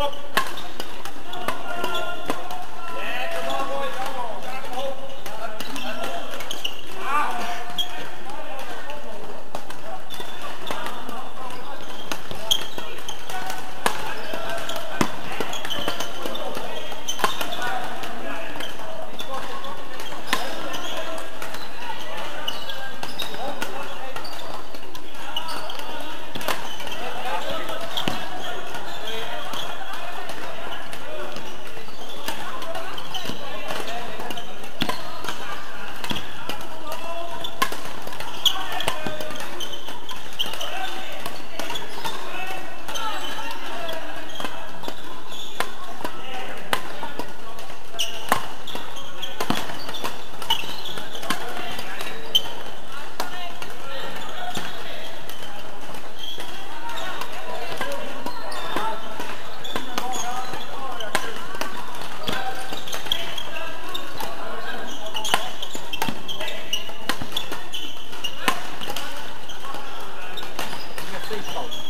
Kant Aken. Maakt